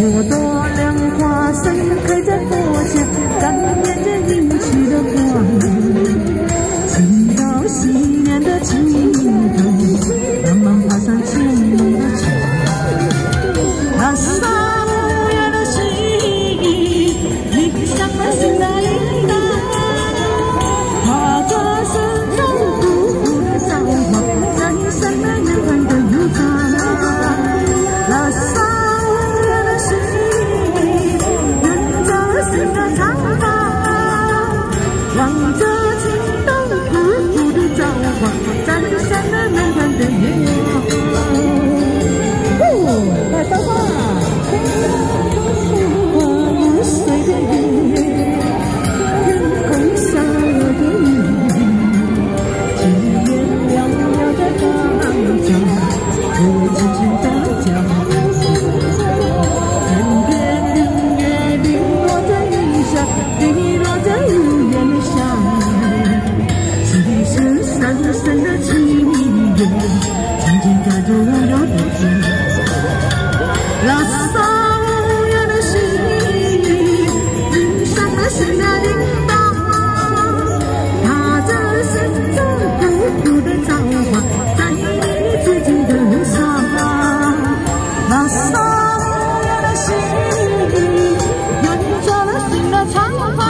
朵朵莲花盛开在佛前感念着仁慈的光望着青灯古佛的召唤，站在山门边上的你。三月的愿雨，了新的长发。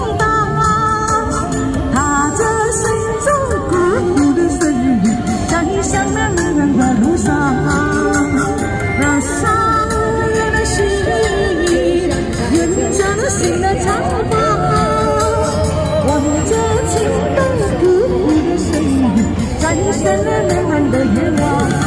散了浪漫的夜晚。